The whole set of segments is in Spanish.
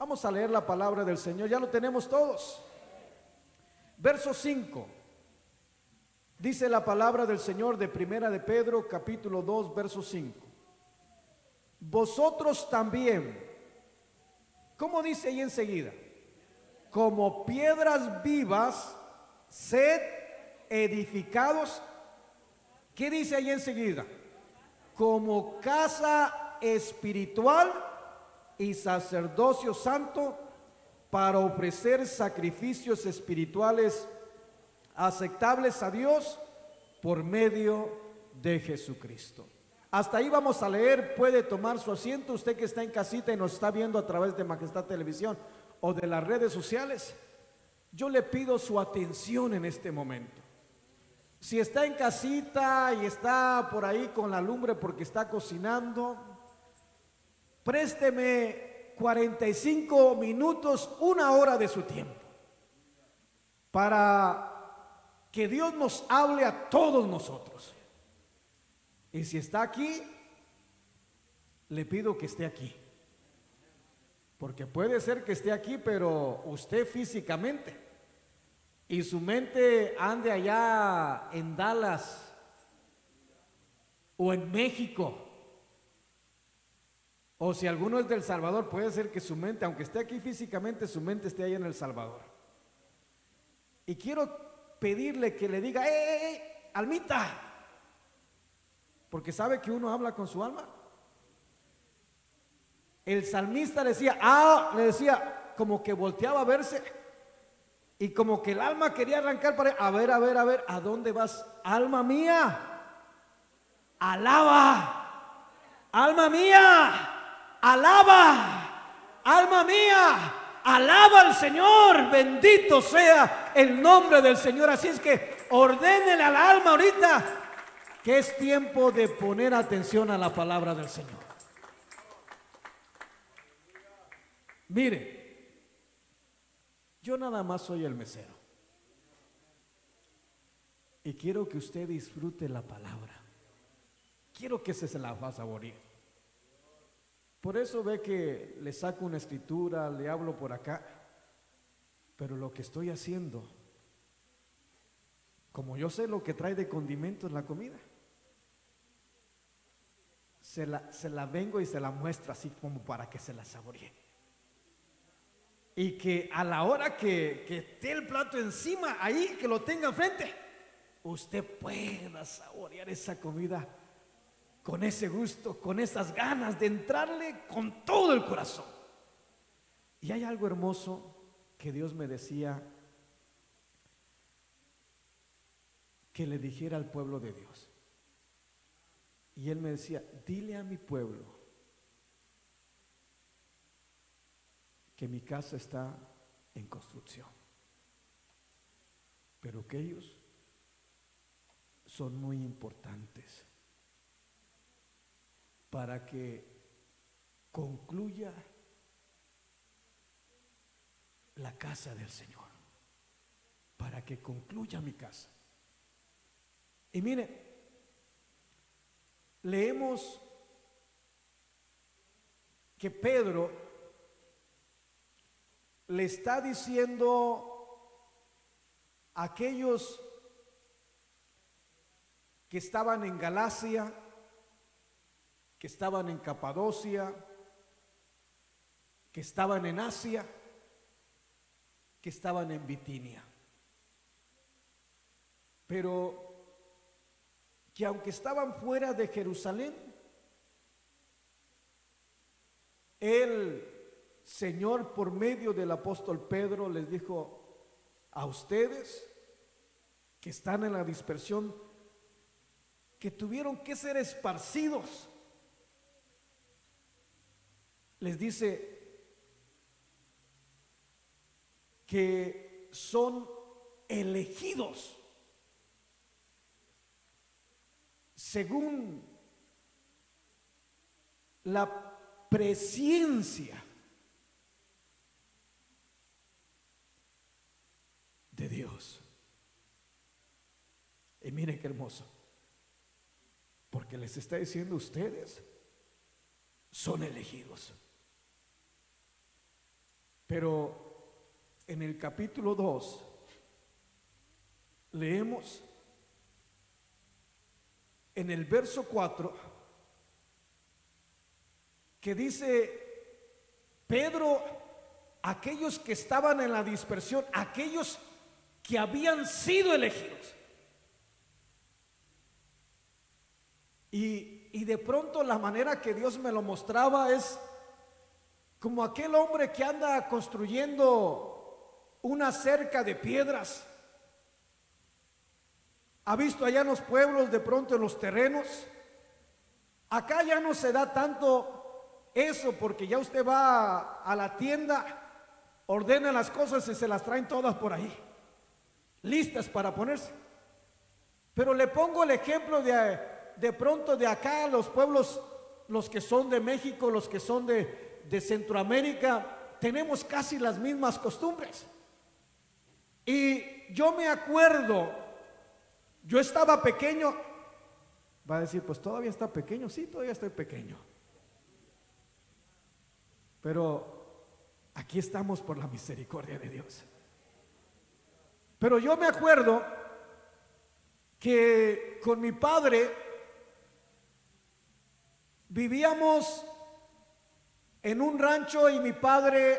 Vamos a leer la palabra del Señor, ya lo tenemos todos. Verso 5. Dice la palabra del Señor de Primera de Pedro, capítulo 2, verso 5. Vosotros también, ¿cómo dice ahí enseguida? Como piedras vivas, sed edificados. ¿Qué dice ahí enseguida? Como casa espiritual y sacerdocio santo para ofrecer sacrificios espirituales aceptables a Dios por medio de Jesucristo. Hasta ahí vamos a leer, puede tomar su asiento usted que está en casita y nos está viendo a través de Majestad Televisión o de las redes sociales. Yo le pido su atención en este momento. Si está en casita y está por ahí con la lumbre porque está cocinando, présteme 45 minutos, una hora de su tiempo, para que Dios nos hable a todos nosotros. Y si está aquí, le pido que esté aquí. Porque puede ser que esté aquí, pero usted físicamente. Y su mente ande allá en Dallas o en México. O si alguno es del Salvador, puede ser que su mente, aunque esté aquí físicamente, su mente esté ahí en el Salvador. Y quiero pedirle que le diga, ¡eh, eh, eh, almita! Porque sabe que uno habla con su alma. El salmista decía, ah, le decía, como que volteaba a verse y como que el alma quería arrancar para, a ver, a ver, a ver, ¿a dónde vas? Alma mía, alaba, alma mía, alaba, alma mía, Alaba al Señor, bendito sea el nombre del Señor. Así es que ordénele al alma ahorita que es tiempo de poner atención a la palabra del Señor. Mire, yo nada más soy el mesero. Y quiero que usted disfrute la palabra. Quiero que se, la va a saborear. Por eso ve que le saco una escritura, le hablo por acá, pero lo que estoy haciendo, como yo sé lo que trae de condimentos la comida, se la, vengo y se la muestro así como para que se la saboree. Y que a la hora que, que esté el plato encima, ahí que lo tenga enfrente, usted pueda saborear esa comida con ese gusto, con esas ganas de entrarle con todo el corazón. Y hay algo hermoso que Dios me decía que le dijera al pueblo de Dios. Y él me decía, dile a mi pueblo que mi casa está en construcción, pero que ellos son muy importantes para que concluya la casa del Señor, para que concluya mi casa. Y mire, leemos que Pedro le está diciendo a aquellos que estaban en Galacia, que estaban en Capadocia, que estaban en Asia, que estaban en Bitinia. Pero que aunque estaban fuera de Jerusalén, el Señor por medio del apóstol Pedro les dijo a ustedes que están en la dispersión, que tuvieron que ser esparcidos les dice que son elegidos según la presencia de Dios. Y miren qué hermoso, porque les está diciendo ustedes son elegidos. Pero en el capítulo 2 leemos en el verso 4 que dice Pedro, aquellos que estaban en la dispersión, aquellos que habían sido elegidos. Y, y de pronto la manera que Dios me lo mostraba es como aquel hombre que anda construyendo una cerca de piedras. ¿Ha visto allá en los pueblos, de pronto en los terrenos? Acá ya no se da tanto eso porque ya usted va a, la tienda, ordena las cosas y se las traen todas por ahí, listas para ponerse. Pero le pongo el ejemplo de, de pronto de acá, los pueblos, los que son de México, los que son de, de Centroamérica tenemos casi las mismas costumbres. Y yo me acuerdo, yo estaba pequeño, va a decir, pues todavía está pequeño, sí, todavía estoy pequeño. Pero aquí estamos por la misericordia de Dios. Pero yo me acuerdo que con mi padre vivíamos en un rancho y mi padre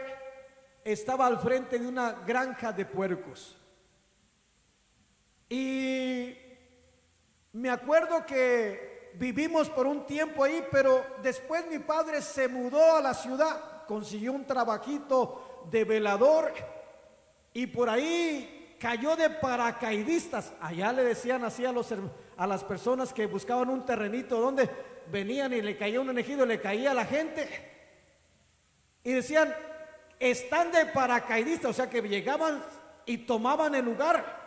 estaba al frente de una granja de puercos. Y me acuerdo que vivimos por un tiempo ahí, pero después mi padre se mudó a la ciudad, consiguió un trabajito de velador y por ahí cayó de paracaidistas. Allá le decían así a, los, a las personas que buscaban un terrenito donde venían y le caía un ejido, le caía a la gente. Y decían, están de paracaidistas, o sea que llegaban y tomaban el lugar.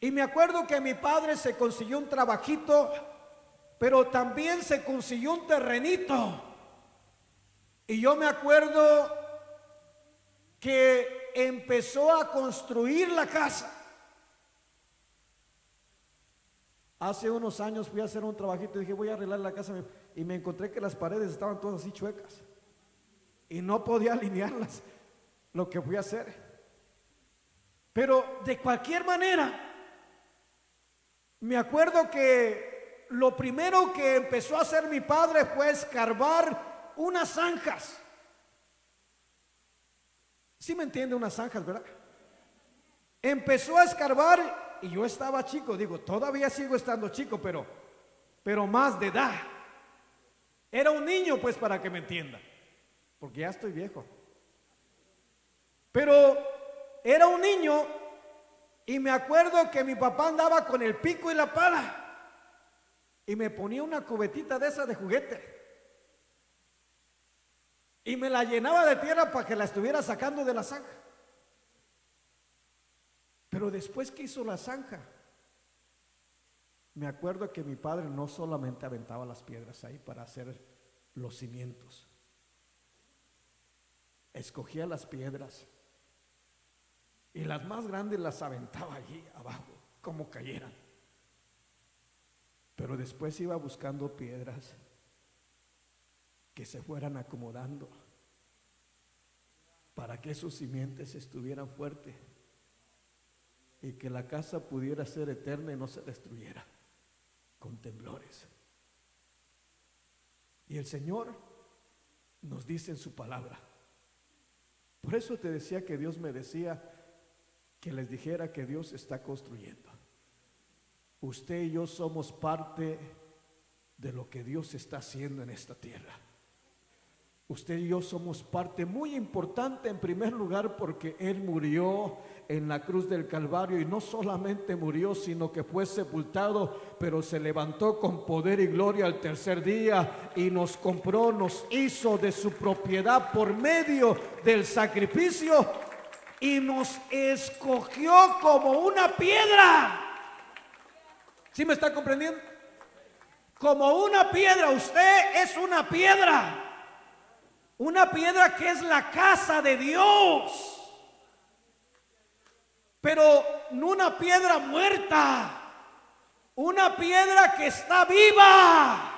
Y me acuerdo que mi padre se consiguió un trabajito, pero también se consiguió un terrenito. Y yo me acuerdo que empezó a construir la casa. Hace unos años fui a hacer un trabajito y dije, voy a arreglar la casa. Y me encontré que las paredes estaban todas así chuecas y no podía alinearlas lo que fui a hacer. Pero de cualquier manera, me acuerdo que lo primero que empezó a hacer mi padre fue escarbar unas zanjas. ¿Sí me entiende unas zanjas, verdad? Empezó a escarbar y yo estaba chico, digo, todavía sigo estando chico, pero pero más de edad. Era un niño, pues, para que me entienda porque ya estoy viejo. Pero era un niño y me acuerdo que mi papá andaba con el pico y la pala y me ponía una cubetita de esa de juguete. Y me la llenaba de tierra para que la estuviera sacando de la zanja. Pero después que hizo la zanja, me acuerdo que mi padre no solamente aventaba las piedras ahí para hacer los cimientos, escogía las piedras y las más grandes las aventaba allí abajo, como cayeran. Pero después iba buscando piedras que se fueran acomodando para que esos simientes estuvieran fuertes y que la casa pudiera ser eterna y no se destruyera con temblores. Y el Señor nos dice en su palabra, por eso te decía que Dios me decía que les dijera que Dios está construyendo. Usted y yo somos parte de lo que Dios está haciendo en esta tierra. Usted y yo somos parte muy importante en primer lugar porque Él murió en la cruz del Calvario y no solamente murió, sino que fue sepultado, pero se levantó con poder y gloria al tercer día y nos compró, nos hizo de su propiedad por medio del sacrificio y nos escogió como una piedra. ¿Sí me está comprendiendo? Como una piedra, usted es una piedra. Una piedra que es la casa de Dios. Pero no una piedra muerta. Una piedra que está viva.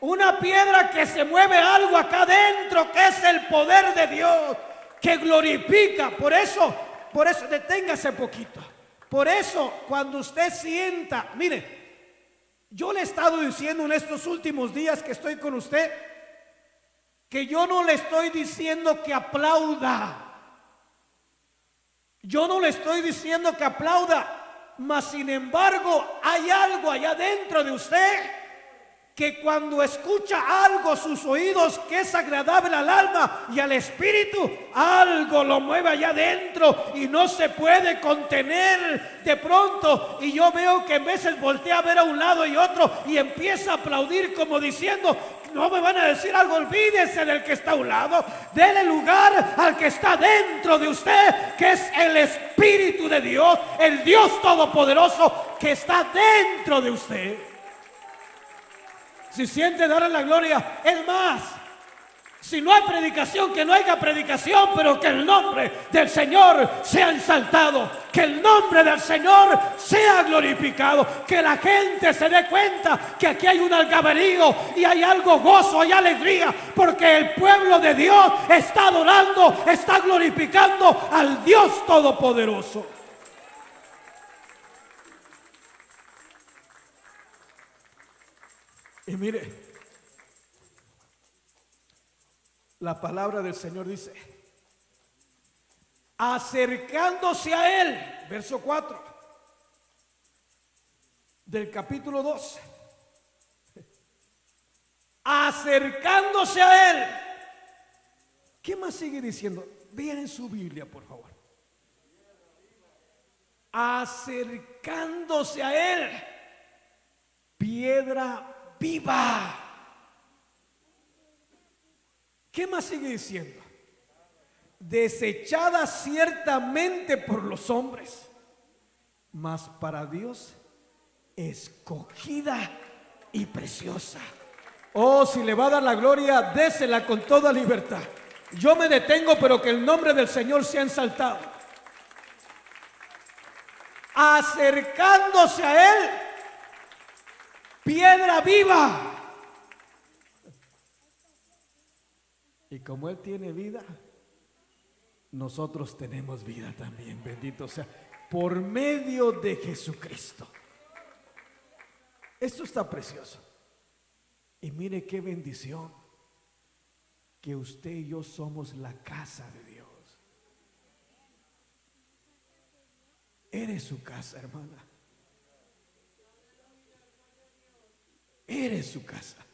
Una piedra que se mueve algo acá adentro, que es el poder de Dios. que glorifica. Por eso, por eso, deténgase poquito. Por eso, cuando usted sienta, mire, yo le he estado diciendo en estos últimos días que estoy con usted, que yo no le estoy diciendo que aplauda. Yo no le estoy diciendo que aplauda, mas sin embargo hay algo allá dentro de usted que cuando escucha algo sus oídos que es agradable al alma y al espíritu, algo lo mueve allá dentro y no se puede contener de pronto. Y yo veo que en veces voltea a ver a un lado y otro y empieza a aplaudir como diciendo, no me van a decir algo, olvídese del que está a un lado, dele lugar al que está dentro de usted, que es el Espíritu de Dios, el Dios Todopoderoso que está dentro de usted. Si siente darle la gloria, es más. Si no hay predicación, que no haya predicación, pero que el nombre del Señor sea ensaltado, que el nombre del Señor sea glorificado, que la gente se dé cuenta que aquí hay un algaberío y hay algo gozo, hay alegría, porque el pueblo de Dios está adorando, está glorificando al Dios Todopoderoso. Y mire, la palabra del Señor dice, acercándose a Él, verso 4 del capítulo 2, acercándose a Él. ¿Qué más sigue diciendo? Vean en su Biblia, por favor. Acercándose a Él, piedra viva. ¿Qué más sigue diciendo? Desechada ciertamente por los hombres, mas para Dios escogida y preciosa. Oh, si le va a dar la gloria, désela con toda libertad. Yo me detengo, pero que el nombre del Señor sea ensaltado. Acercándose a Él, piedra viva. Y como Él tiene vida, nosotros tenemos vida también, bendito sea, por medio de Jesucristo. Esto está precioso. Y mire qué bendición que usted y yo somos la casa de Dios. Eres su casa, hermana. Eres su casa.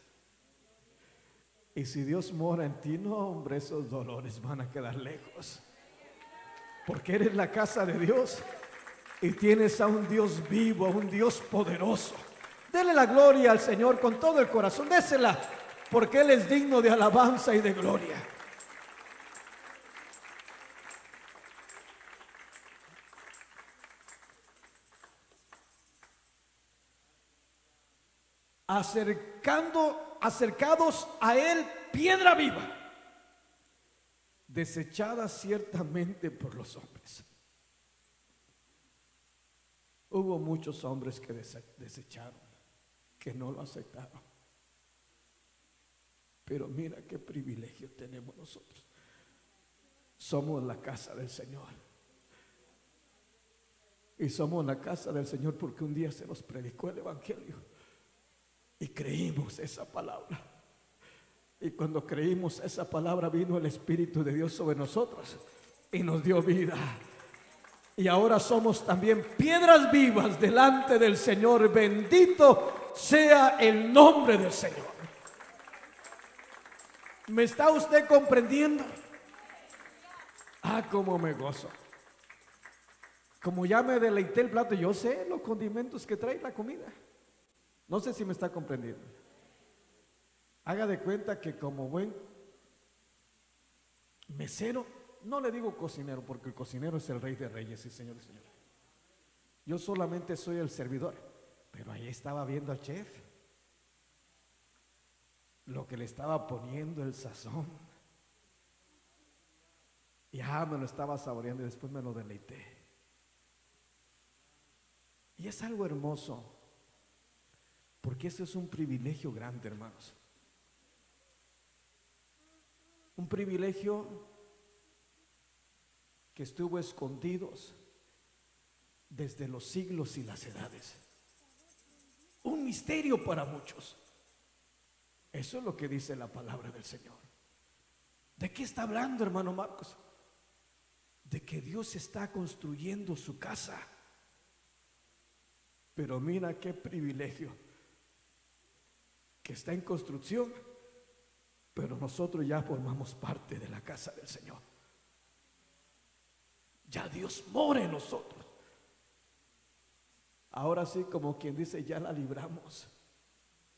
Y si Dios mora en ti, no, hombre, esos dolores van a quedar lejos. Porque eres la casa de Dios y tienes a un Dios vivo, a un Dios poderoso. Dele la gloria al Señor con todo el corazón. Désela, porque Él es digno de alabanza y de gloria. acercando, acercados a él piedra viva, desechada ciertamente por los hombres. Hubo muchos hombres que desecharon, que no lo aceptaron. Pero mira qué privilegio tenemos nosotros. Somos la casa del Señor. Y somos la casa del Señor porque un día se nos predicó el Evangelio. Y creímos esa palabra. Y cuando creímos esa palabra vino el Espíritu de Dios sobre nosotros y nos dio vida. Y ahora somos también piedras vivas delante del Señor. Bendito sea el nombre del Señor. ¿Me está usted comprendiendo? Ah, cómo me gozo. Como ya me deleité el plato, yo sé los condimentos que trae la comida. No sé si me está comprendiendo. Haga de cuenta que como buen mesero, no le digo cocinero, porque el cocinero es el rey de reyes y señores y señores. Yo solamente soy el servidor, pero ahí estaba viendo al chef lo que le estaba poniendo el sazón. Ya me lo estaba saboreando y después me lo deleité. Y es algo hermoso porque eso es un privilegio grande, hermanos. Un privilegio que estuvo escondidos desde los siglos y las edades. Un misterio para muchos. Eso es lo que dice la palabra del Señor. ¿De qué está hablando, hermano Marcos? De que Dios está construyendo su casa. Pero mira qué privilegio que está en construcción, pero nosotros ya formamos parte de la casa del Señor. Ya Dios mora en nosotros. Ahora sí, como quien dice, ya la libramos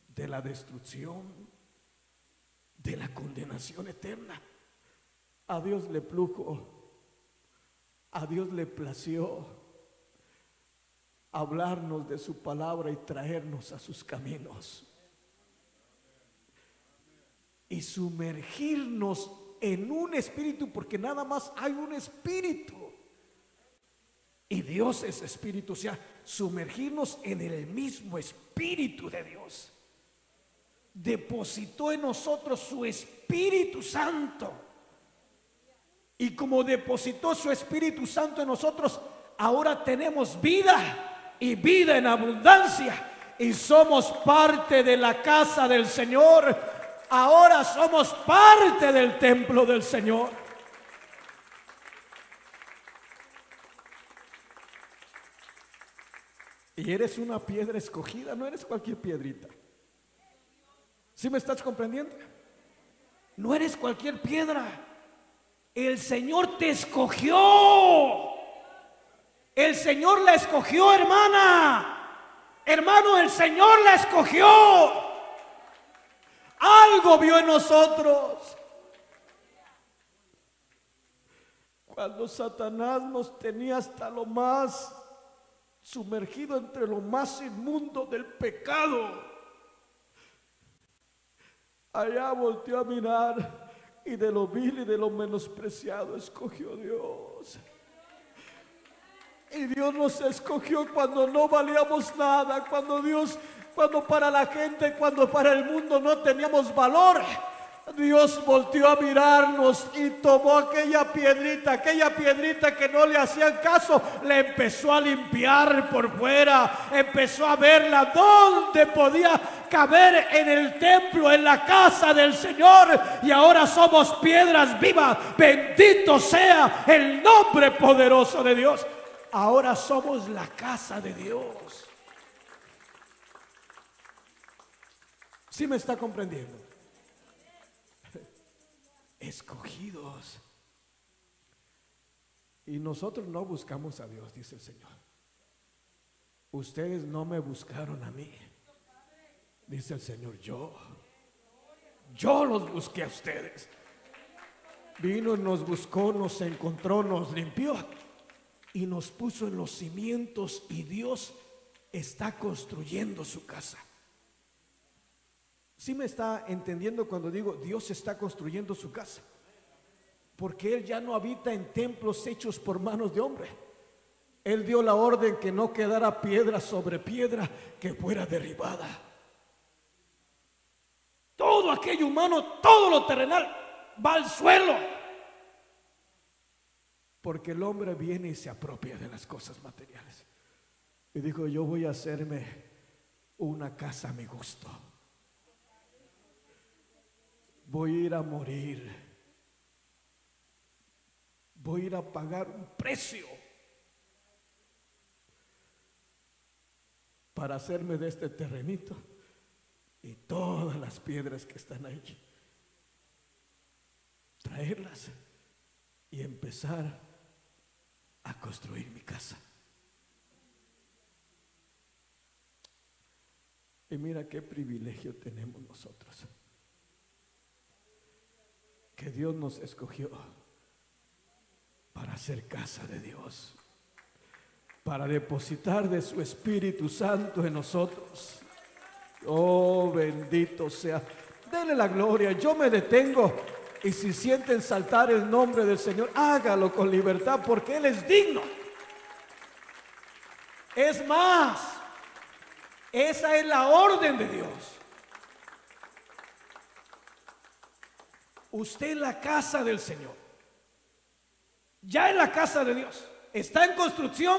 de la destrucción, de la condenación eterna. A Dios le plujo, a Dios le plació hablarnos de su palabra y traernos a sus caminos. Y sumergirnos en un espíritu, porque nada más hay un espíritu. Y Dios es espíritu, o sea, sumergirnos en el mismo espíritu de Dios. Depositó en nosotros su Espíritu Santo. Y como depositó su Espíritu Santo en nosotros, ahora tenemos vida y vida en abundancia. Y somos parte de la casa del Señor. Ahora somos parte del templo del Señor. Y eres una piedra escogida, no eres cualquier piedrita. ¿Sí me estás comprendiendo? No eres cualquier piedra. El Señor te escogió. El Señor la escogió, hermana. Hermano, el Señor la escogió. Algo vio en nosotros. Cuando Satanás nos tenía hasta lo más sumergido entre lo más inmundo del pecado. Allá volteó a mirar y de lo vil y de lo menospreciado escogió Dios. Y Dios nos escogió cuando no valíamos nada, cuando Dios, cuando para la gente, cuando para el mundo no teníamos valor. Dios volteó a mirarnos y tomó aquella piedrita, aquella piedrita que no le hacían caso, le empezó a limpiar por fuera, empezó a verla donde podía caber en el templo, en la casa del Señor. Y ahora somos piedras vivas. Bendito sea el nombre poderoso de Dios. Ahora somos la casa de Dios. ¿Sí me está comprendiendo? escogidos. Y nosotros no buscamos a Dios, dice el Señor. Ustedes no me buscaron a mí, dice el Señor. Yo, yo los busqué a ustedes. Vino nos buscó, nos encontró, nos limpió y nos puso en los cimientos y Dios está construyendo su casa. Si me está entendiendo cuando digo Dios está construyendo su casa? Porque Él ya no habita en templos hechos por manos de hombre. Él dio la orden que no quedara piedra sobre piedra que fuera derribada. Todo aquello humano, todo lo terrenal va al suelo. Porque el hombre viene y se apropia de las cosas materiales. Y dijo, yo voy a hacerme una casa a mi gusto voy a ir a morir. Voy a ir a pagar un precio para hacerme de este terrenito y todas las piedras que están allí. Traerlas y empezar a construir mi casa. Y mira qué privilegio tenemos nosotros que Dios nos escogió para ser casa de Dios, para depositar de su Espíritu Santo en nosotros. Oh, bendito sea. Dele la gloria. Yo me detengo. Y si sienten saltar el nombre del Señor, hágalo con libertad porque Él es digno. Es más, esa es la orden de Dios. Usted es la casa del Señor. ya en la casa de Dios, está en construcción.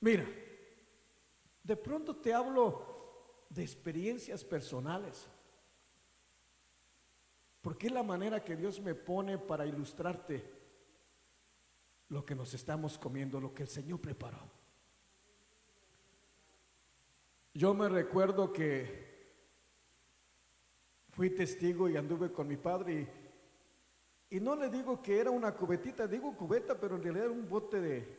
Mira, de pronto te hablo de experiencias personales, porque es la manera que Dios me pone para ilustrarte lo que nos estamos comiendo, lo que el Señor preparó. Yo me recuerdo que fui testigo y anduve con mi padre y, y, no le digo que era una cubetita, digo cubeta, pero en realidad era un bote de,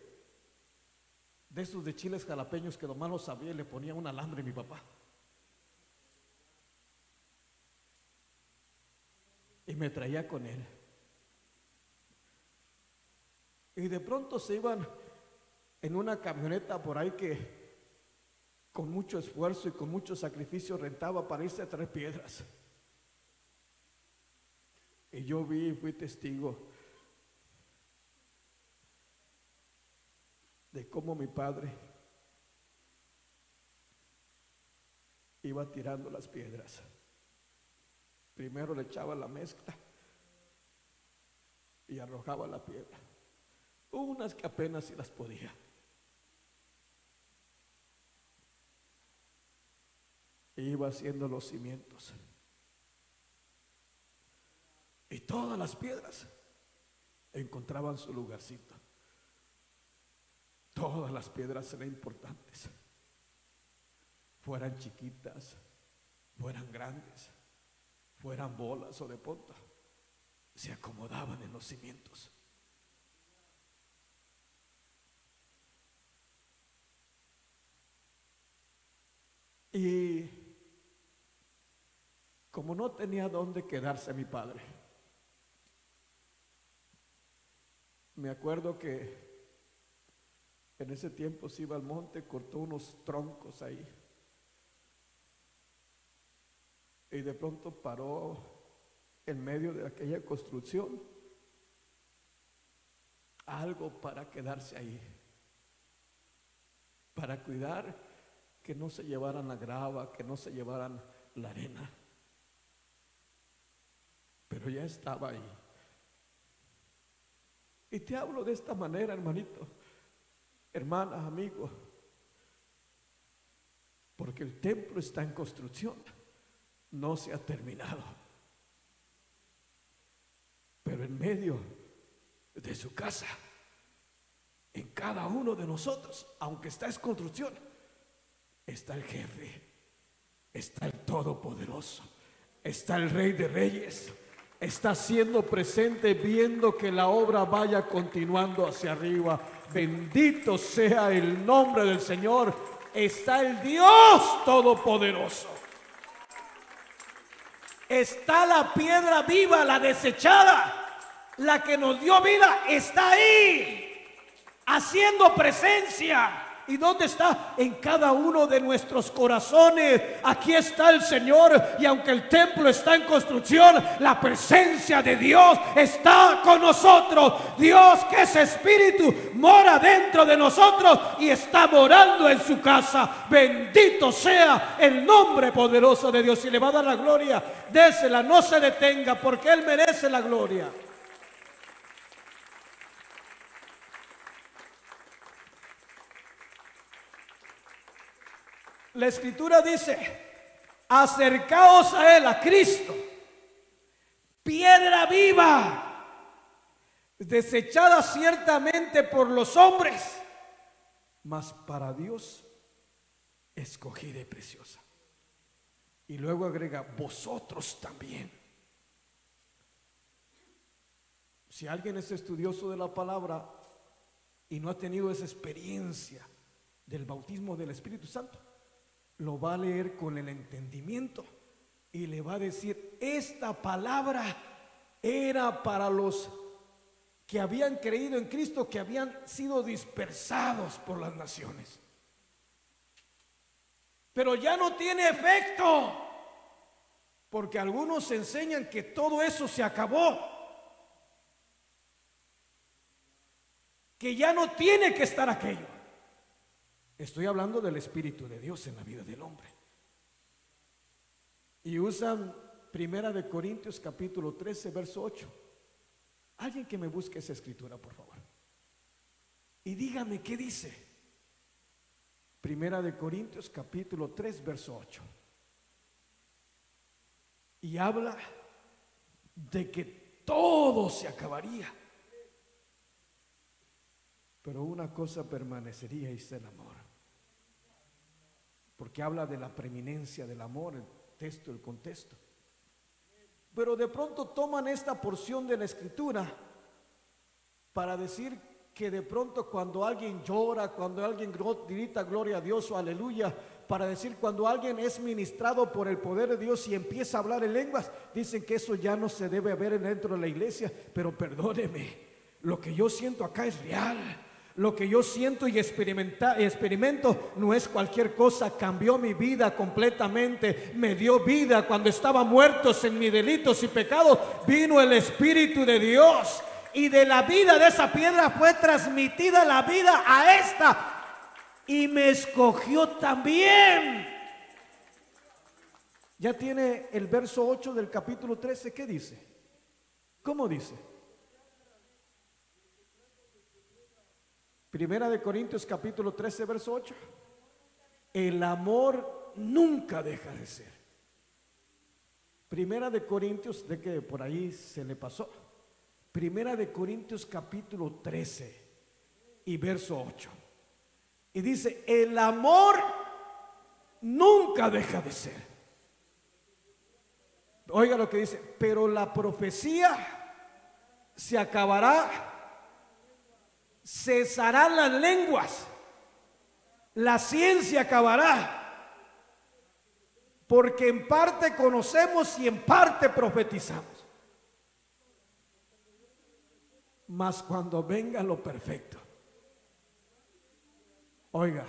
de esos de chiles jalapeños que nomás lo sabía y le ponía un alambre a mi papá. Y me traía con él. Y de pronto se iban en una camioneta por ahí que con mucho esfuerzo y con mucho sacrificio rentaba para irse a traer piedras. Y yo vi y fui testigo de cómo mi padre iba tirando las piedras. Primero le echaba la mezcla y arrojaba la piedra. Unas que apenas si las podía. E iba haciendo los cimientos. Y todas las piedras encontraban su lugarcito. Todas las piedras eran importantes. Fueran chiquitas, fueran grandes, fueran bolas o de punta. Se acomodaban en los cimientos. Y como no tenía dónde quedarse mi padre, me acuerdo que en ese tiempo se iba al monte, cortó unos troncos ahí. Y de pronto paró en medio de aquella construcción algo para quedarse ahí, para cuidar que no se llevaran la grava, que no se llevaran la arena. Pero ya estaba ahí. Y te hablo de esta manera, hermanito, hermana, amigo, porque el templo está en construcción, no se ha terminado. Pero en medio de su casa, en cada uno de nosotros, aunque está en construcción, está el jefe, está el Todopoderoso, está el Rey de Reyes, está siendo presente viendo que la obra vaya continuando hacia arriba. Bendito sea el nombre del Señor. Está el Dios Todopoderoso. Está la piedra viva, la desechada, la que nos dio vida, está ahí, haciendo presencia. ¿Y dónde está? En cada uno de nuestros corazones. Aquí está el Señor. Y aunque el templo está en construcción, la presencia de Dios está con nosotros. Dios que es espíritu mora dentro de nosotros y está morando en su casa. Bendito sea el nombre poderoso de Dios. Y le va a dar la gloria, désela, no se detenga porque Él merece la gloria. La escritura dice, acercaos a Él, a Cristo, piedra viva, desechada ciertamente por los hombres, mas para Dios escogida y preciosa. Y luego agrega, vosotros también. Si alguien es estudioso de la palabra y no ha tenido esa experiencia del bautismo del Espíritu Santo, lo va a leer con el entendimiento y le va a decir, esta palabra era para los que habían creído en Cristo, que habían sido dispersados por las naciones. Pero ya no tiene efecto, porque algunos enseñan que todo eso se acabó, que ya no tiene que estar aquello. Estoy hablando del Espíritu de Dios en la vida del hombre. Y usan Primera de Corintios capítulo 13, verso 8. Alguien que me busque esa escritura, por favor. Y dígame qué dice. Primera de Corintios capítulo 3, verso 8. Y habla de que todo se acabaría. Pero una cosa permanecería y es el amor. Porque habla de la preeminencia del amor, el texto, el contexto. Pero de pronto toman esta porción de la escritura para decir que de pronto cuando alguien llora, cuando alguien grita gloria a Dios o aleluya, para decir cuando alguien es ministrado por el poder de Dios y empieza a hablar en lenguas, dicen que eso ya no se debe ver dentro de la iglesia, pero perdóneme, lo que yo siento acá es real. Lo que yo siento y experimento no es cualquier cosa, cambió mi vida completamente, me dio vida cuando estaba muertos en mis delitos y pecados, vino el Espíritu de Dios y de la vida de esa piedra fue transmitida la vida a esta y me escogió también. Ya tiene el verso 8 del capítulo 13, ¿qué dice? ¿Cómo dice? Primera de Corintios capítulo 13, verso 8. El amor nunca deja de ser. Primera de Corintios, de que por ahí se le pasó. Primera de Corintios capítulo 13 y verso 8. Y dice, el amor nunca deja de ser. Oiga lo que dice, pero la profecía se acabará cesarán las lenguas, la ciencia acabará, porque en parte conocemos y en parte profetizamos. Mas cuando venga lo perfecto, oiga,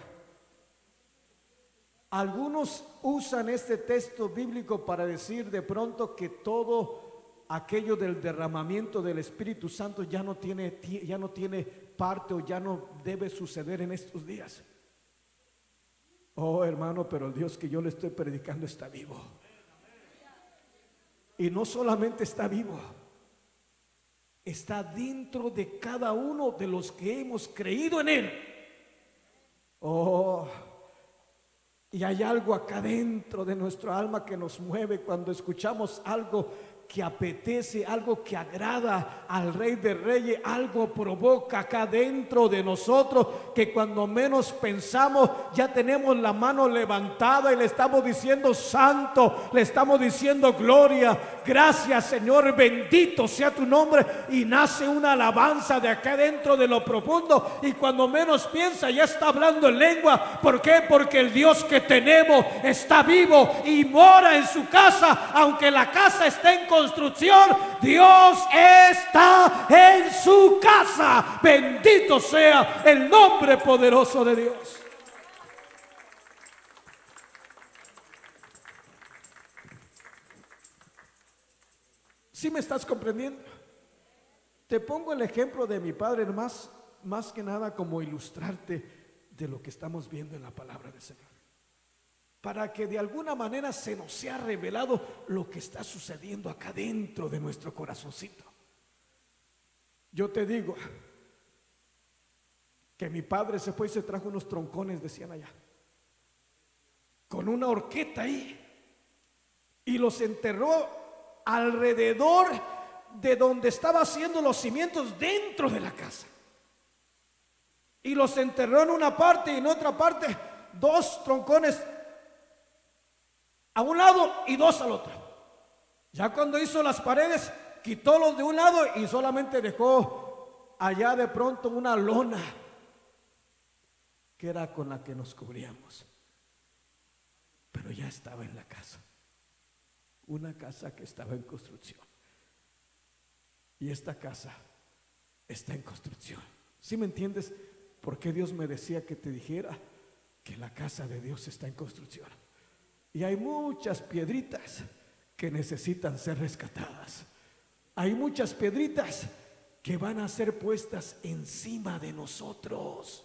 algunos usan este texto bíblico para decir de pronto que todo aquello del derramamiento del Espíritu Santo ya no tiene, ya no tiene parte o ya no debe suceder en estos días. Oh hermano, pero el Dios que yo le estoy predicando está vivo. Y no solamente está vivo, está dentro de cada uno de los que hemos creído en Él. Oh, y hay algo acá dentro de nuestro alma que nos mueve cuando escuchamos algo que apetece, algo que agrada al Rey de Reyes, algo provoca acá dentro de nosotros que cuando menos pensamos ya tenemos la mano levantada y le estamos diciendo santo, le estamos diciendo gloria, gracias Señor, bendito sea tu nombre y nace una alabanza de acá dentro de lo profundo y cuando menos piensa ya está hablando en lengua. ¿Por qué? Porque el Dios que tenemos está vivo y mora en su casa, aunque la casa esté en Dios está en su casa. Bendito sea el nombre poderoso de Dios. Si me estás comprendiendo? Te pongo el ejemplo de mi padre más, más que nada como ilustrarte de lo que estamos viendo en la palabra del Señor para que de alguna manera se nos sea revelado lo que está sucediendo acá dentro de nuestro corazoncito. Yo te digo que mi padre se fue y se trajo unos troncones, decían allá, con una horqueta ahí, y los enterró alrededor de donde estaba haciendo los cimientos dentro de la casa. Y los enterró en una parte y en otra parte dos troncones a un lado y dos al otro. Ya cuando hizo las paredes, quitó los de un lado y solamente dejó allá de pronto una lona que era con la que nos cubríamos. Pero ya estaba en la casa. Una casa que estaba en construcción. Y esta casa está en construcción. ¿Sí me entiendes? ¿Por qué Dios me decía que te dijera que la casa de Dios está en construcción? Y hay muchas piedritas que necesitan ser rescatadas. Hay muchas piedritas que van a ser puestas encima de nosotros.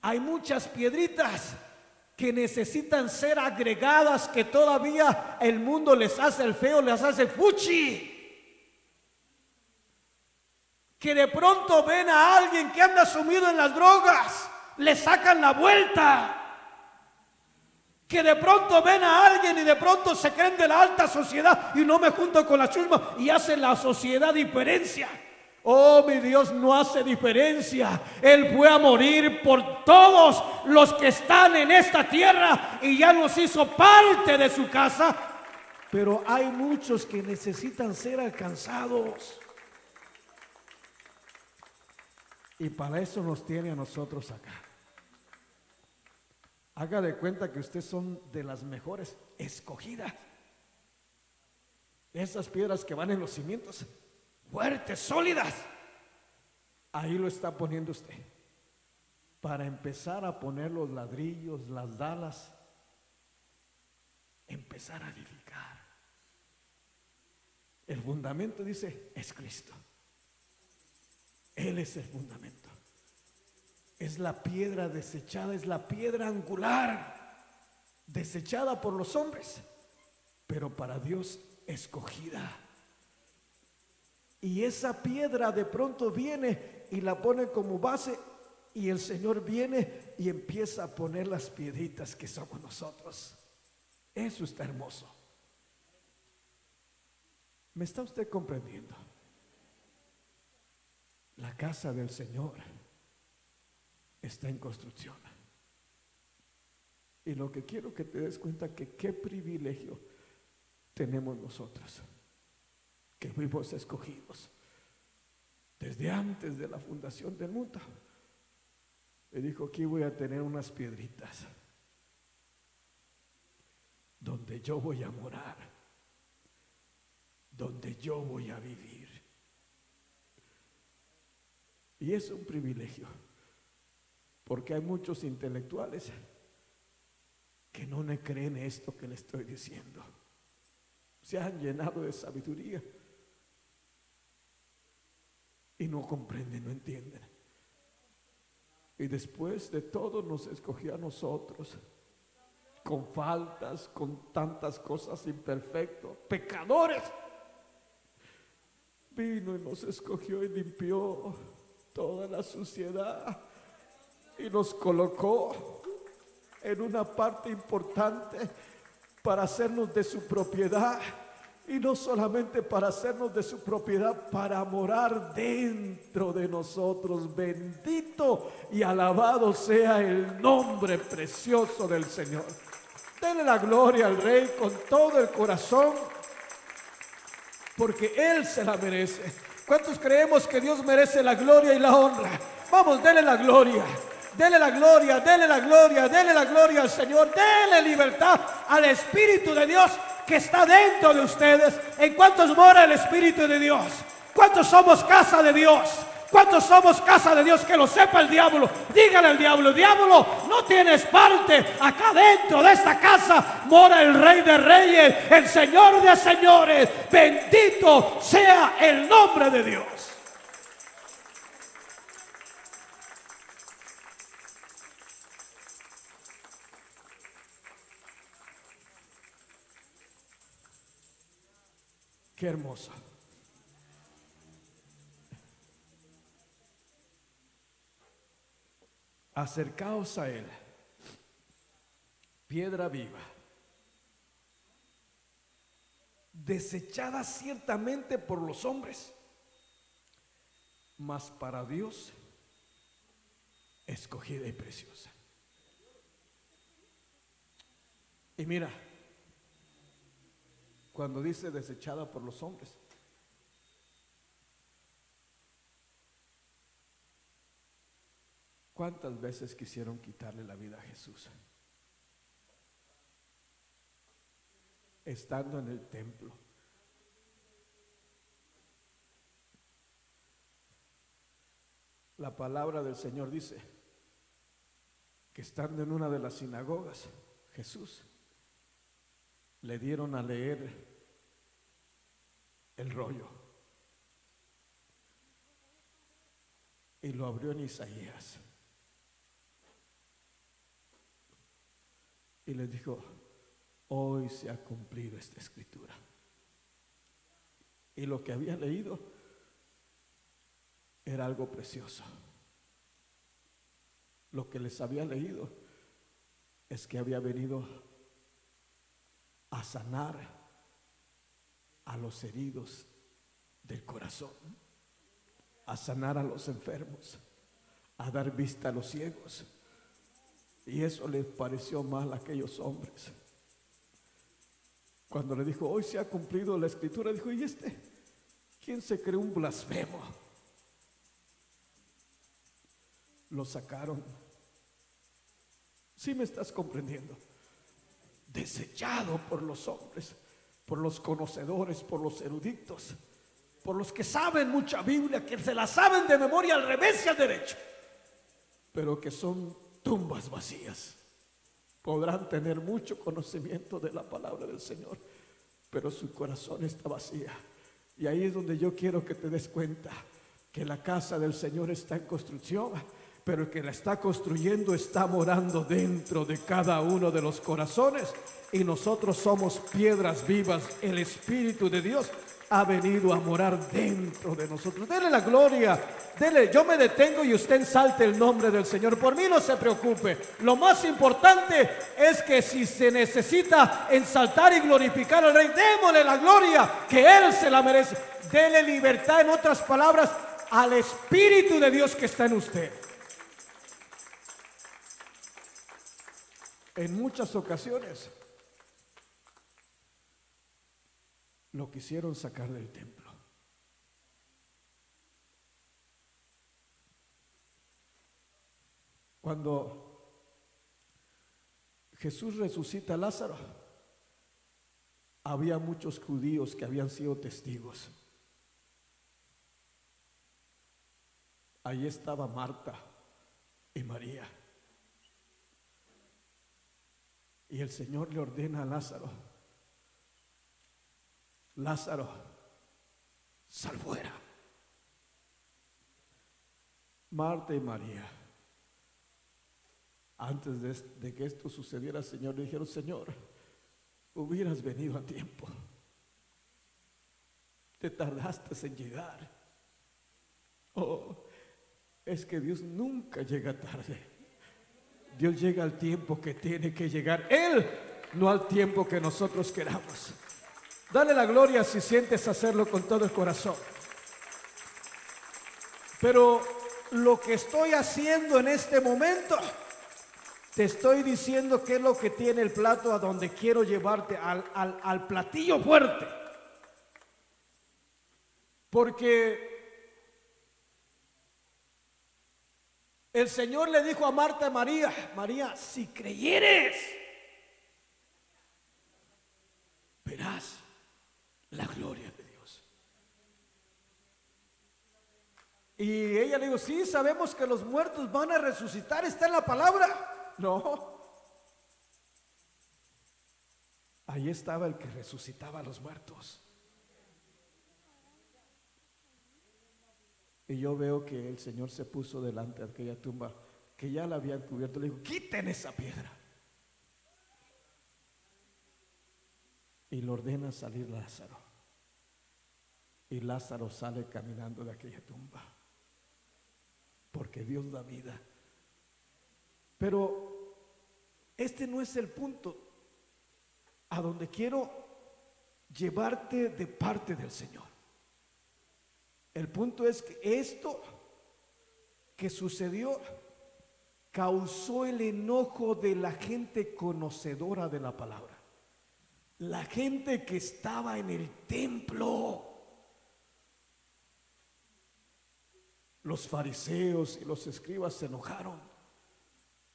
Hay muchas piedritas que necesitan ser agregadas, que todavía el mundo les hace el feo, les hace fuchi. que de pronto ven a alguien que anda sumido en las drogas, le sacan la vuelta. Que de pronto ven a alguien y de pronto se creen de la alta sociedad y no me junto con la chusma y hacen la sociedad diferencia. Oh, mi Dios no hace diferencia. Él fue a morir por todos los que están en esta tierra y ya nos hizo parte de su casa. Pero hay muchos que necesitan ser alcanzados. Y para eso nos tiene a nosotros acá. Haga de cuenta que ustedes son de las mejores escogidas. Esas piedras que van en los cimientos fuertes, sólidas. Ahí lo está poniendo usted. Para empezar a poner los ladrillos, las dalas, empezar a edificar. El fundamento dice, es Cristo. Él es el fundamento. Es la piedra desechada, es la piedra angular, desechada por los hombres, pero para Dios escogida. Y esa piedra de pronto viene y la pone como base y el Señor viene y empieza a poner las piedritas que somos nosotros. Eso está hermoso. ¿Me está usted comprendiendo? La casa del Señor está en construcción. Y lo que quiero que te des cuenta que qué privilegio tenemos nosotros que fuimos escogidos desde antes de la fundación del mundo. Me dijo, aquí voy a tener unas piedritas donde yo voy a morar, donde yo voy a vivir. Y es un privilegio, porque hay muchos intelectuales que no me creen esto que le estoy diciendo. Se han llenado de sabiduría y no comprenden, no entienden. Y después de todo nos escogió a nosotros, con faltas, con tantas cosas imperfectos, pecadores. Vino y nos escogió y limpió toda la suciedad y nos colocó en una parte importante para hacernos de su propiedad y no solamente para hacernos de su propiedad, para morar dentro de nosotros. Bendito y alabado sea el nombre precioso del Señor. Denle la gloria al Rey con todo el corazón, porque Él se la merece. ¿Cuántos creemos que Dios merece la gloria y la honra? Vamos, denle la gloria. Dele la gloria, dele la gloria, dele la gloria al Señor, dele libertad al Espíritu de Dios que está dentro de ustedes. ¿En cuántos mora el Espíritu de Dios? ¿Cuántos somos casa de Dios? ¿Cuántos somos casa de Dios? Que lo sepa el diablo. Dígale al diablo, diablo, no tienes parte. Acá dentro de esta casa mora el rey de reyes, el señor de señores. Bendito sea el nombre de Dios. Qué hermoso. Acercaos a Él, piedra viva, desechada ciertamente por los hombres, mas para Dios escogida y preciosa. Y mira, cuando dice desechada por los hombres. ¿Cuántas veces quisieron quitarle la vida a Jesús? Estando en el templo. La palabra del Señor dice que estando en una de las sinagogas, Jesús le dieron a leer el rollo. Y lo abrió en Isaías. Y les dijo, hoy se ha cumplido esta escritura. Y lo que había leído era algo precioso. Lo que les había leído es que había venido a sanar a los heridos del corazón, a sanar a los enfermos, a dar vista a los ciegos. Y eso les pareció mal a aquellos hombres. Cuando le dijo, hoy se ha cumplido la escritura, dijo, ¿y este? ¿Quién se cree un blasfemo? Lo sacaron. Si me estás comprendiendo? Desechado por los hombres, por los conocedores, por los eruditos, por los que saben mucha Biblia, que se la saben de memoria al revés y al derecho, pero que son tumbas vacías. Podrán tener mucho conocimiento de la palabra del Señor, pero su corazón está vacía. Y ahí es donde yo quiero que te des cuenta que la casa del Señor está en construcción, pero el que la está construyendo está morando dentro de cada uno de los corazones y nosotros somos piedras vivas. El Espíritu de Dios ha venido a morar dentro de nosotros. Dele la gloria, dele, yo me detengo y usted salte el nombre del Señor. Por mí no se preocupe. Lo más importante es que si se necesita ensaltar y glorificar al Rey, démosle la gloria que Él se la merece. Dele libertad, en otras palabras, al Espíritu de Dios que está en usted. En muchas ocasiones lo quisieron sacar del templo. Cuando Jesús resucita a Lázaro, había muchos judíos que habían sido testigos. Ahí estaba Marta y María. Y el Señor le ordena a Lázaro, Lázaro, sal fuera. Marta y María, antes de, que esto sucediera, Señor, le dijeron, Señor, hubieras venido a tiempo. Te tardaste en llegar. Oh, es que Dios nunca llega tarde. Dios llega al tiempo que tiene que llegar. Él, no al tiempo que nosotros queramos. Dale la gloria si sientes hacerlo con todo el corazón. Pero lo que estoy haciendo en este momento, te estoy diciendo qué es lo que tiene el plato a donde quiero llevarte, al, al, al platillo fuerte. Porque el Señor le dijo a Marta y María, María, si creyeres, verás la gloria de Dios. Y ella le dijo, sí, sabemos que los muertos van a resucitar, está en la palabra. No. Ahí estaba el que resucitaba a los muertos. Y yo veo que el Señor se puso delante de aquella tumba que ya la habían cubierto. Le dijo, quiten esa piedra. Y le ordena salir Lázaro. Y Lázaro sale caminando de aquella tumba. Porque Dios da vida. Pero este no es el punto a donde quiero llevarte de parte del Señor. El punto es que esto que sucedió causó el enojo de la gente conocedora de la palabra. La gente que estaba en el templo. Los fariseos y los escribas se enojaron.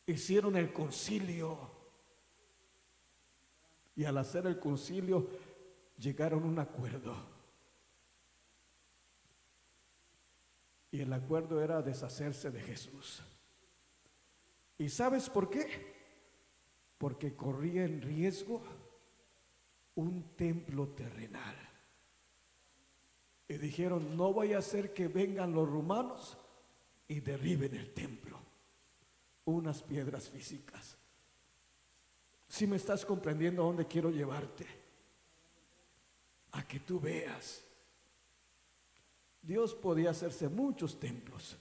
Hicieron el concilio. Y al hacer el concilio llegaron a un acuerdo. Y el acuerdo era deshacerse de Jesús. ¿Y sabes por qué? Porque corría en riesgo un templo terrenal. Y dijeron, no vaya a ser que vengan los romanos y derriben el templo. Unas piedras físicas. Si me estás comprendiendo a dónde quiero llevarte, a que tú veas Dios podía hacerse muchos templos.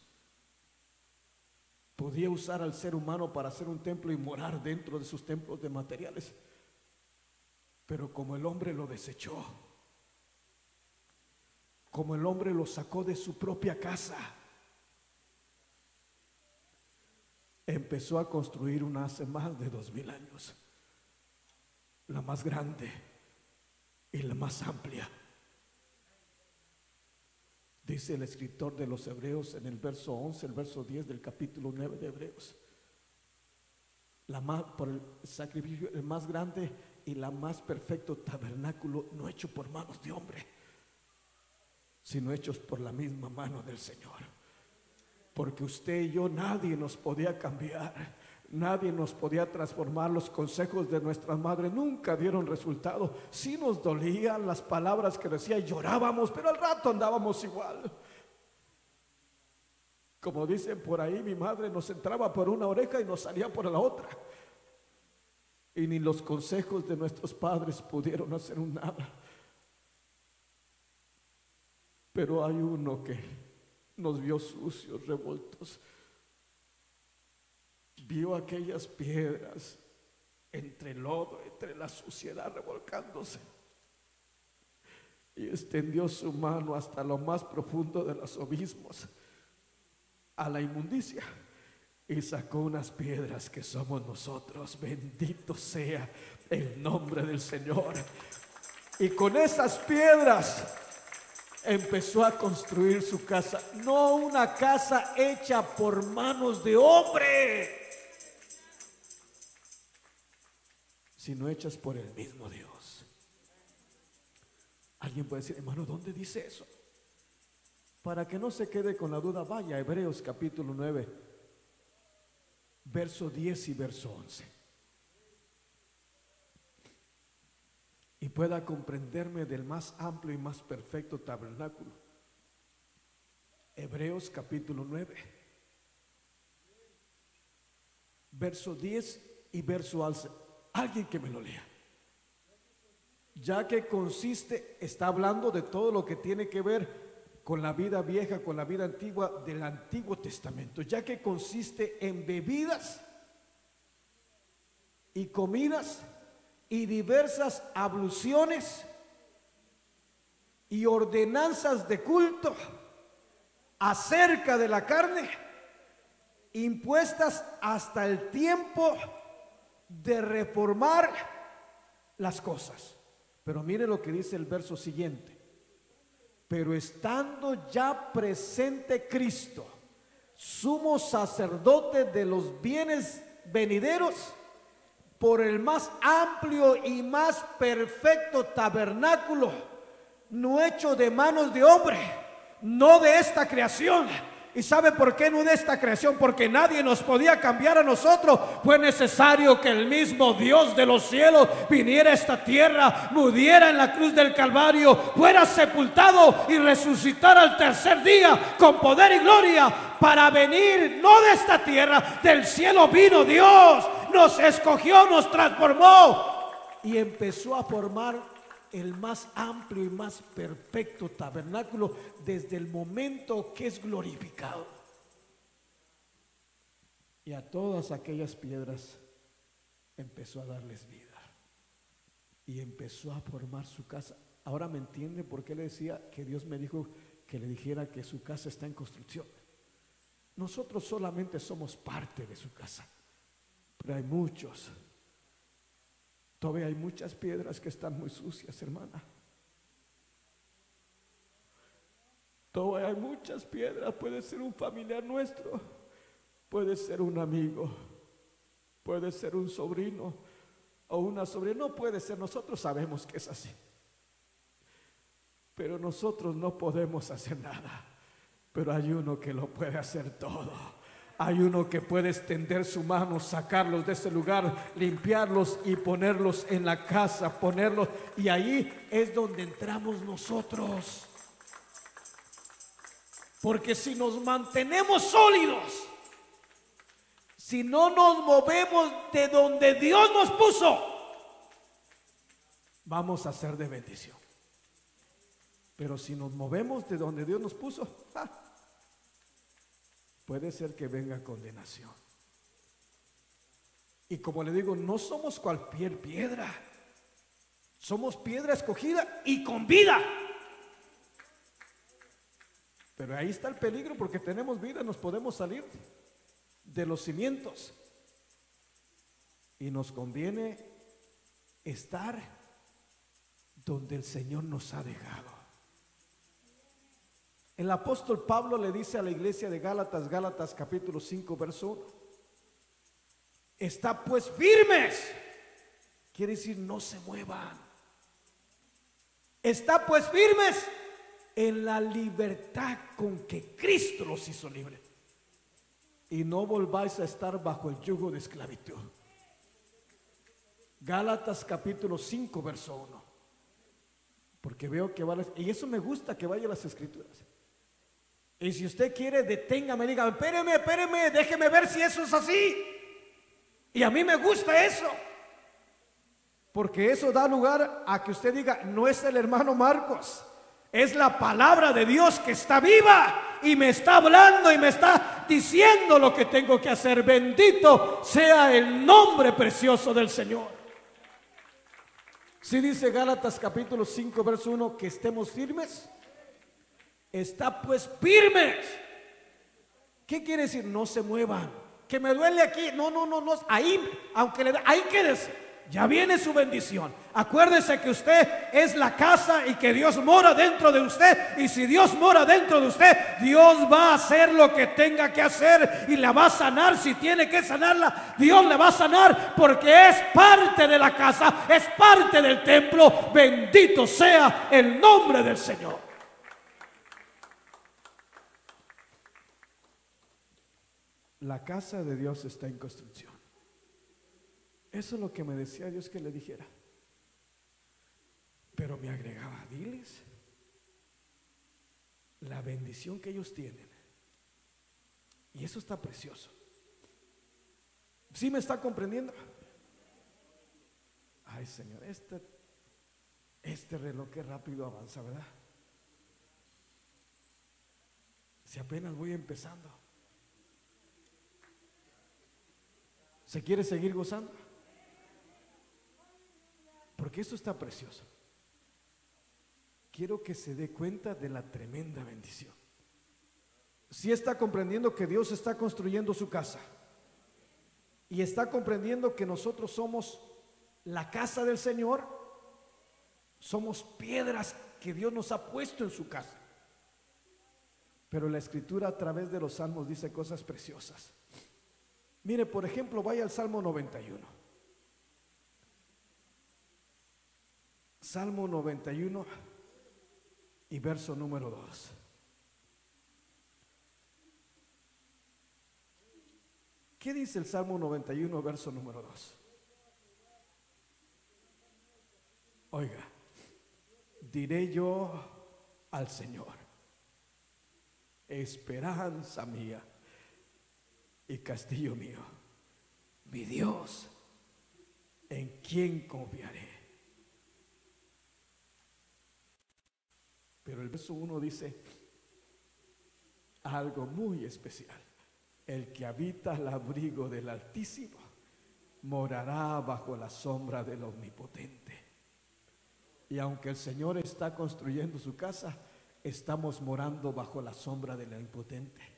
Podía usar al ser humano para hacer un templo y morar dentro de sus templos de materiales. Pero como el hombre lo desechó, como el hombre lo sacó de su propia casa, empezó a construir una hace más de dos mil años, la más grande y la más amplia. Dice el escritor de los Hebreos en el verso 11, el verso 10 del capítulo 9 de Hebreos. La más, por el sacrificio, el más grande y la más perfecto tabernáculo, no hecho por manos de hombre, sino hechos por la misma mano del Señor. Porque usted y yo nadie nos podía cambiar. Nadie nos podía transformar. Los consejos de nuestra madre nunca dieron resultado. Sí nos dolían las palabras que decía, llorábamos, pero al rato andábamos igual. Como dicen por ahí, mi madre nos entraba por una oreja y nos salía por la otra. Y ni los consejos de nuestros padres pudieron hacer un nada. Pero hay uno que nos vio sucios, revueltos vio aquellas piedras entre el lodo, entre la suciedad revolcándose. Y extendió su mano hasta lo más profundo de los abismos, a la inmundicia, y sacó unas piedras que somos nosotros. Bendito sea el nombre del Señor. Y con esas piedras empezó a construir su casa, no una casa hecha por manos de hombre sino hechas por el mismo Dios. Alguien puede decir, hermano, ¿dónde dice eso? Para que no se quede con la duda, vaya Hebreos capítulo 9, verso 10 y verso 11. Y pueda comprenderme del más amplio y más perfecto tabernáculo. Hebreos capítulo 9, verso 10 y verso 11. Alguien que me lo lea. Ya que consiste, está hablando de todo lo que tiene que ver con la vida vieja, con la vida antigua del Antiguo Testamento, ya que consiste en bebidas y comidas y diversas abluciones y ordenanzas de culto acerca de la carne, impuestas hasta el tiempo de reformar las cosas. Pero mire lo que dice el verso siguiente. Pero estando ya presente Cristo, sumo sacerdote de los bienes venideros, por el más amplio y más perfecto tabernáculo, no hecho de manos de hombre, no de esta creación ¿Y sabe por qué no de esta creación? Porque nadie nos podía cambiar a nosotros. Fue necesario que el mismo Dios de los cielos viniera a esta tierra, muriera en la cruz del Calvario, fuera sepultado y resucitara al tercer día con poder y gloria para venir, no de esta tierra, del cielo vino Dios, nos escogió, nos transformó y empezó a formar el más amplio y más perfecto tabernáculo desde el momento que es glorificado. Y a todas aquellas piedras empezó a darles vida. Y empezó a formar su casa. Ahora me entiende por qué le decía que Dios me dijo que le dijera que su casa está en construcción. Nosotros solamente somos parte de su casa, pero hay muchos Todavía hay muchas piedras que están muy sucias, hermana. Todavía hay muchas piedras. Puede ser un familiar nuestro, puede ser un amigo, puede ser un sobrino o una sobrina. No puede ser, nosotros sabemos que es así. Pero nosotros no podemos hacer nada. Pero hay uno que lo puede hacer todo. Hay uno que puede extender su mano, sacarlos de ese lugar, limpiarlos y ponerlos en la casa, ponerlos. Y ahí es donde entramos nosotros. Porque si nos mantenemos sólidos, si no nos movemos de donde Dios nos puso, vamos a ser de bendición. Pero si nos movemos de donde Dios nos puso, puede ser que venga condenación. Y como le digo, no somos cualquier piedra. Somos piedra escogida y con vida. Pero ahí está el peligro porque tenemos vida, nos podemos salir de los cimientos. Y nos conviene estar donde el Señor nos ha dejado. El apóstol Pablo le dice a la iglesia de Gálatas, Gálatas capítulo 5, verso 1, está pues firmes. Quiere decir, no se muevan. Está pues firmes en la libertad con que Cristo los hizo libres. Y no volváis a estar bajo el yugo de esclavitud. Gálatas capítulo 5, verso 1. Porque veo que vale. Y eso me gusta que vaya las escrituras. Y si usted quiere, deténgame, diga, espéreme, espéreme, déjeme ver si eso es así. Y a mí me gusta eso. Porque eso da lugar a que usted diga, no es el hermano Marcos, es la palabra de Dios que está viva y me está hablando y me está diciendo lo que tengo que hacer. Bendito sea el nombre precioso del Señor. Si dice Gálatas capítulo 5, verso 1, que estemos firmes, está pues firmes. ¿Qué quiere decir? No se muevan. Que me duele aquí. No, no, no, no. Ahí, aunque le da, ahí quédese ya viene su bendición. Acuérdese que usted es la casa y que Dios mora dentro de usted. Y si Dios mora dentro de usted, Dios va a hacer lo que tenga que hacer y la va a sanar si tiene que sanarla. Dios le va a sanar porque es parte de la casa, es parte del templo. Bendito sea el nombre del Señor. La casa de Dios está en construcción. Eso es lo que me decía Dios que le dijera. Pero me agregaba, diles la bendición que ellos tienen. Y eso está precioso. ¿Sí me está comprendiendo? Ay, Señor, este, este reloj que rápido avanza, ¿verdad? Si apenas voy empezando. ¿Se quiere seguir gozando? Porque esto está precioso. Quiero que se dé cuenta de la tremenda bendición. Si está comprendiendo que Dios está construyendo su casa y está comprendiendo que nosotros somos la casa del Señor, somos piedras que Dios nos ha puesto en su casa. Pero la escritura a través de los salmos dice cosas preciosas. Mire, por ejemplo, vaya al Salmo 91. Salmo 91 y verso número 2. ¿Qué dice el Salmo 91, verso número 2? Oiga, diré yo al Señor, esperanza mía y castillo mío, mi Dios, en quien confiaré. Pero el verso 1 dice algo muy especial. El que habita al abrigo del Altísimo morará bajo la sombra del Omnipotente. Y aunque el Señor está construyendo su casa, estamos morando bajo la sombra del Omnipotente.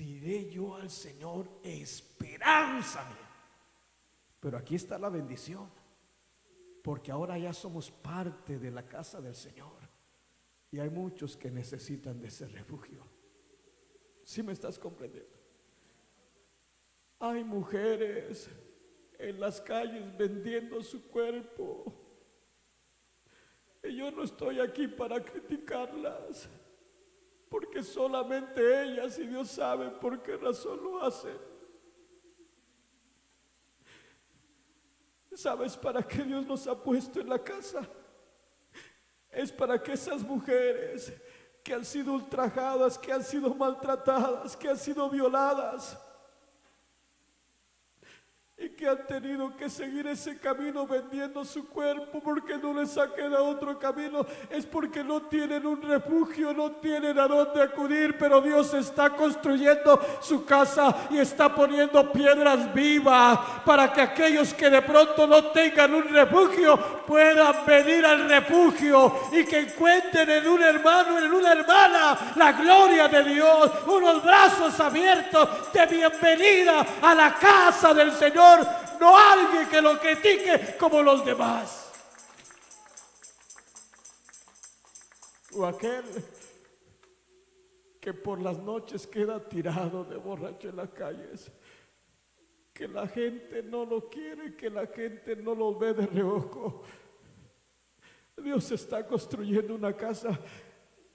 Diré yo al Señor, esperanza. Pero aquí está la bendición porque ahora ya somos parte de la casa del Señor. Y hay muchos que necesitan de ese refugio. Si me estás comprendiendo? Hay mujeres en las calles vendiendo su cuerpo. Y yo no estoy aquí para criticarlas, porque solamente ellas y Dios sabe por qué razón lo hacen. ¿Sabes para qué Dios nos ha puesto en la casa? Es para que esas mujeres que han sido ultrajadas, que han sido maltratadas, que han sido violadas, y que han tenido que seguir ese camino vendiendo su cuerpo porque no les ha quedado otro camino, es porque no tienen un refugio, no tienen a dónde acudir, pero Dios está construyendo su casa y está poniendo piedras vivas para que aquellos que de pronto no tengan un refugio puedan venir al refugio y que encuentren en un hermano, en una hermana, la gloria de Dios, unos brazos abiertos de bienvenida a la casa del Señor, no alguien que lo critique como los demás. O aquel que por las noches queda tirado de borracho en las calles, que la gente no lo quiere, que la gente no lo ve de reojo. Dios está construyendo una casa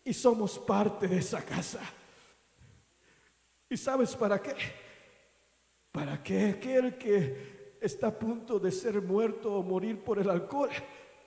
y somos parte de esa casa. ¿Y sabes para qué? Para que aquel que está a punto de ser muerto o morir por el alcohol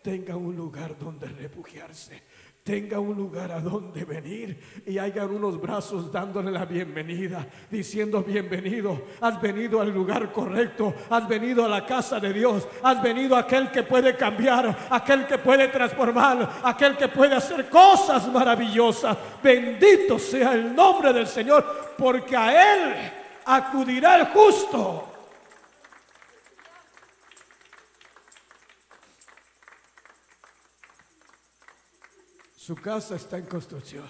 tenga un lugar donde refugiarse tenga un lugar a donde venir y hayan unos brazos dándole la bienvenida, diciendo bienvenido, has venido al lugar correcto, has venido a la casa de Dios, has venido aquel que puede cambiar, aquel que puede transformar, aquel que puede hacer cosas maravillosas. Bendito sea el nombre del Señor, porque a Él acudirá el justo. Su casa está en construcción.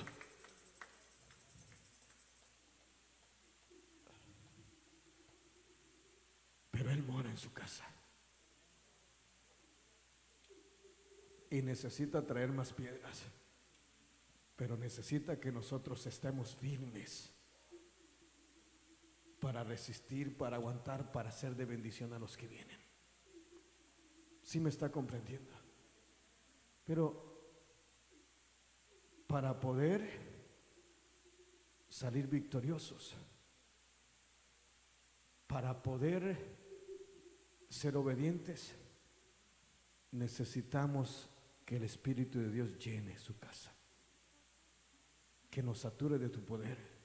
Pero Él mora en su casa. Y necesita traer más piedras. Pero necesita que nosotros estemos firmes para resistir, para aguantar, para ser de bendición a los que vienen. ¿Sí me está comprendiendo? Pero para poder salir victoriosos, para poder ser obedientes, necesitamos que el Espíritu de Dios llene su casa, que nos sature de tu poder.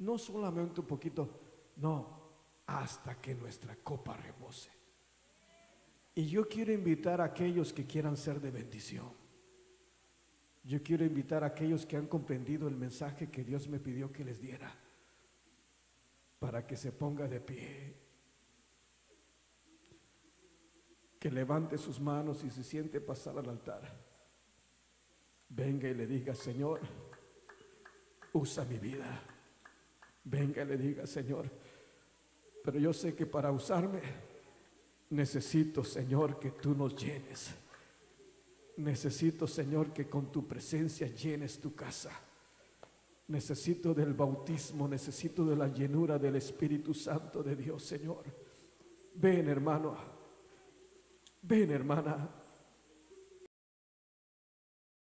No solamente un poquito, no, hasta que nuestra copa rebose. Y yo quiero invitar a aquellos que quieran ser de bendición yo quiero invitar a aquellos que han comprendido el mensaje que Dios me pidió que les diera, para que se ponga de pie, que levante sus manos y se siente pasar al altar. Venga y le diga, Señor, usa mi vida. Venga y le diga, Señor, pero yo sé que para usarme necesito, Señor, que tú nos llenes. Necesito, Señor, que con tu presencia llenes tu casa. Necesito del bautismo, necesito de la llenura del Espíritu Santo de Dios, Señor. Ven, hermano. Ven, hermana.